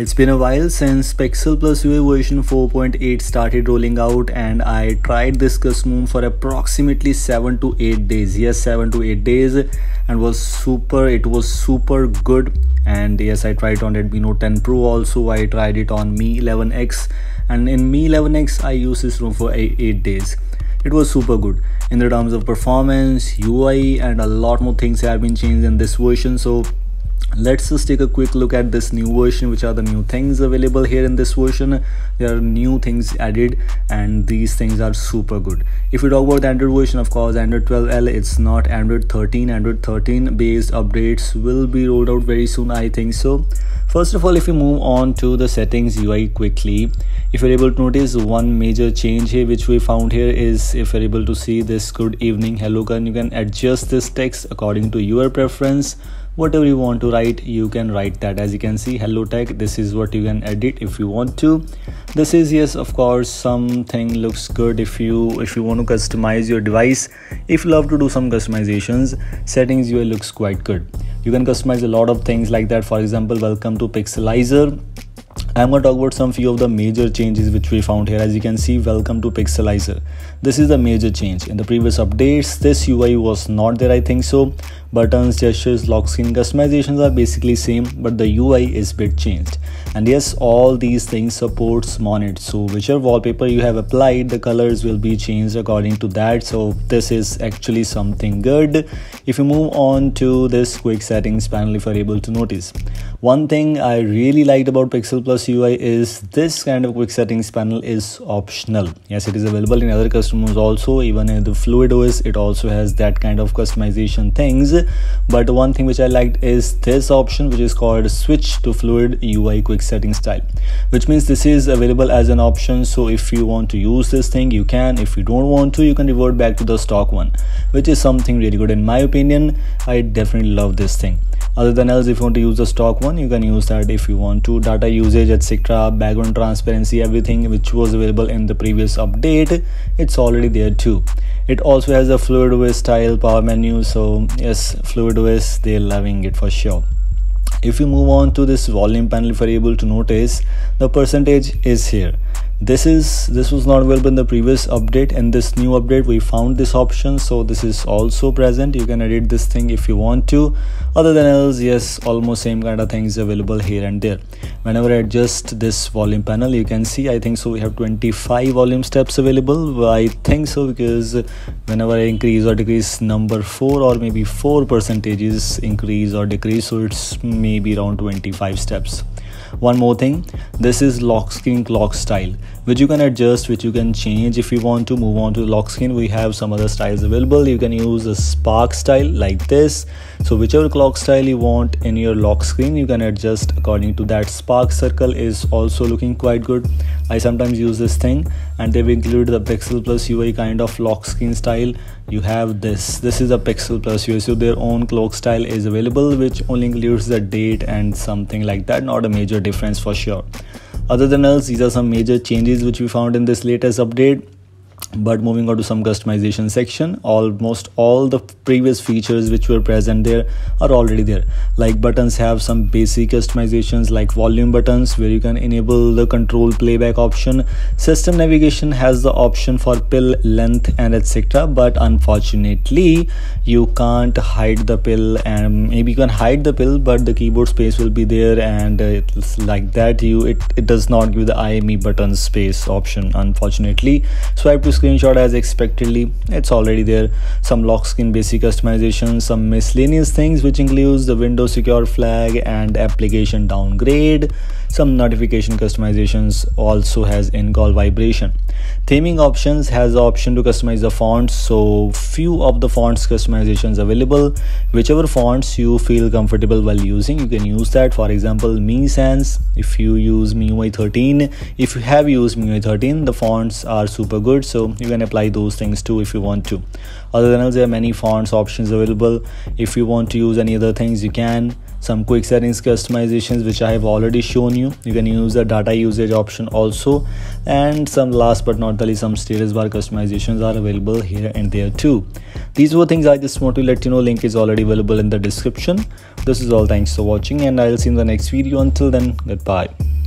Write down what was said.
It's been a while since Pixel Plus UI version 4.8 started rolling out and I tried this custom for approximately 7 to 8 days. Yes, 7 to 8 days and was super it was super good. And yes I tried on Redmi Note 10 Pro also. I tried it on Mi 11X and in Mi 11X I used this ROM for 8 days. It was super good. In the terms of performance UI and a lot more things have been changed in this version so let's just take a quick look at this new version which are the new things available here in this version. There are new things added and these things are super good. If we talk about the android version of course android 12l it's not android 13 android 13 based updates will be rolled out very soon i think so. First of all if we move on to the settings ui quickly if you're able to notice one major change here which we found here is if you're able to see this good evening hello gun you can adjust this text according to your preference whatever you want to write you can write that. As you can see hello tech this is what you can edit if you want to. This is yes of course something looks good if you if you want to customize your device. If you love to do some customizations settings UI looks quite good. You can customize a lot of things like that. For example welcome to pixelizer. I'm going to talk about some few of the major changes which we found here. As you can see welcome to pixelizer. This is the major change. In the previous updates this UI was not there I think so buttons gestures lock screen customizations are basically same but the ui is bit changed. And yes all these things supports monet so whichever wallpaper you have applied the colors will be changed according to that. So this is actually something good. If you move on to this quick settings panel if you're able to notice. One thing i really liked about pixel plus ui is this kind of quick settings panel is optional. Yes it is available in other customers also. Even in the fluid os it also has that kind of customization things but one thing which i liked is this option which is called switch to fluid ui quick setting style which means this is available as an option. So if you want to use this thing you can. If you don't want to you can revert back to the stock one which is something really good in my opinion. I definitely love this thing other than else if you want to use the stock one you can use that if you want to. Data usage etc background transparency everything which was available in the previous update it's already there too. It also has a fluid OS style power menu so yes fluid OS they're loving it for sure. If you move on to this volume panel if you're able to notice the percentage is here this is this was not available in the previous update. In this new update we found this option. So this is also present. You can edit this thing if you want to. Other than else yes almost same kind of things available here and there. Whenever i adjust this volume panel you can see i think so we have 25 volume steps available. I think so because whenever i increase or decrease number 4 or maybe 4 percentages increase or decrease so it's maybe around 25 steps one more thing. This is lock screen clock style which you can adjust which you can change if you want to move on to lock screen. We have some other styles available. You can use a spark style like this. So whichever clock style you want in your lock screen you can adjust according to that. Spark circle is also looking quite good. I sometimes use this thing and they've included the pixel plus ui kind of lock screen style. You have this. This is a pixel plus ui so their own clock style is available which only includes the date and something like that. Not a major difference for sure. Other than else these are some major changes which we found in this latest update but moving on to some customization section almost all the previous features which were present there are already there. Like buttons have some basic customizations like volume buttons where you can enable the control playback option. System navigation has the option for pill length and etc but unfortunately you can't hide the pill and maybe you can hide the pill but the keyboard space will be there and it's like that. You it, it does not give the IME button space option unfortunately. So I have to screenshot as expectedly. It's already there. Some lock screen basic customization some miscellaneous things which includes the windows secure flag and application downgrade. Some notification customizations also has in-call vibration. Theming options has the option to customize the fonts so few of the fonts customizations available. Whichever fonts you feel comfortable while using you can use that. For example Mi Sans if you use MIUI 13 if you have used MIUI 13 the fonts are super good you can apply those things too if you want to. Other than else there are many fonts options available. If you want to use any other things you can. Some quick settings customizations which i have already shown you. You can use the data usage option also. And some last but not the least some status bar customizations are available here and there too. These were things i just want to let you know. Link is already available in the description. This is all. Thanks for watching and i'll see you in the next video. Until then goodbye